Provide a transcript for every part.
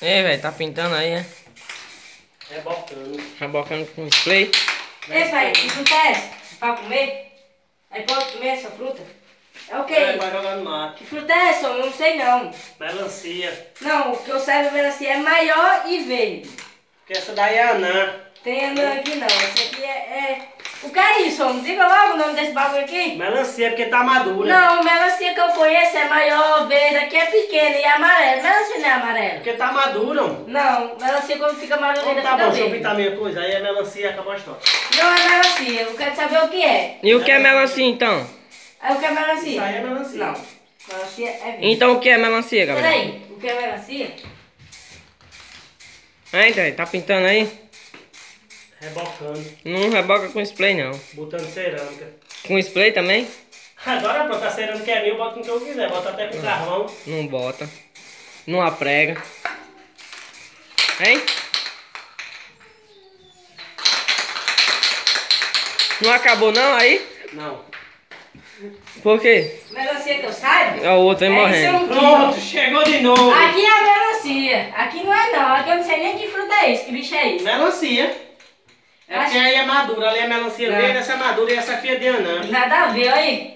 Ei, velho, tá pintando aí, é? Rebocando. Rebocando com spray. Ei, pai, que fruta é essa? Pra comer? Aí pode comer essa fruta? É o É, quê? vai jogar no mato. Que fruta é essa? Eu não sei não. Melancia. Não, o que eu sei melancia é maior e verde. Porque essa daí é anã. Tem anã aqui não. Esse aqui é, é... É homem? Diga logo o nome desse bagulho aqui. Melancia porque tá madura. Não, melancia que eu conheço é maior, verde, aqui é pequena e é amarelo. Melancia não é amarelo. Porque tá madura. homem. Não, melancia quando fica Então madura tá fica bom, deixa eu verde. pintar minha coisa. Aí é melancia, acabou a história. Não é melancia, eu quero saber o que é. E o que é melancia, então? Aí o que é melancia? Isso aí é melancia. Não, melancia é verde. Então o que é melancia, galera? Peraí, o que é melancia? Aí, velho, tá pintando aí? Rebocando. Não reboca com spray, não. Botando cerâmica. Com spray também? Agora pronto, a cerâmica é minha, eu boto com o que eu quiser. Bota até com carvão. Não bota. Não aprega. Hein? Não acabou não aí? Não. Por quê? Melancia que eu saiba? É o outro aí É, esse é morrendo. um. Pronto, chegou de novo. Aqui é a melancia. Aqui não é não. Aqui eu não sei nem que fruta é isso. Que bicho é isso? Melancia. É Acho- porque aí é madura, ali é melancia Não. verde, essa é madura e essa aqui é de anã. Nada a ver, aí.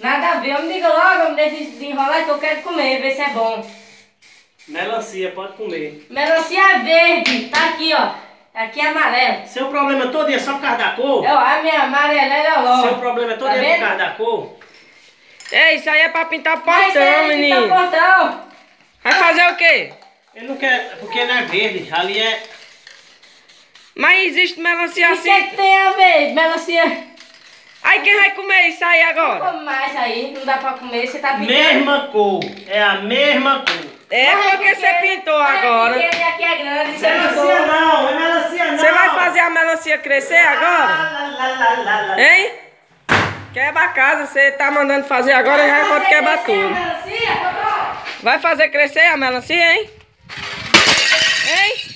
Nada a ver. Me diga logo, me deixe de enrolar que eu quero comer, ver se é bom. Melancia, pode comer. Melancia verde. Tá aqui, ó. Aqui é amarelo. Seu problema todo é só por causa da cor? Eu, a minha amarela é logo. Seu problema todo Tá é por vendo? causa da cor? É, isso aí é pra pintar Mas portão, é, menino. Tá portão. Vai fazer o quê? Ele não quer, porque não é verde, ali é... Mas existe melancia O que, assim. que tem a ver? Melancia. Aí quem vai comer isso aí agora? Come mais aí, não dá pra comer, você tá pintando. Mesma cor, é a mesma cor. É Mas porque você pintou mas agora. Porque ele aqui é grande, você Melancia não, é melancia não. Você vai fazer a melancia crescer agora? Lá, lá, lá, lá, lá. Hein? Quebra a casa, você tá mandando fazer agora já pode quebrar tudo. Vai fazer crescer a melancia, hein? Hein?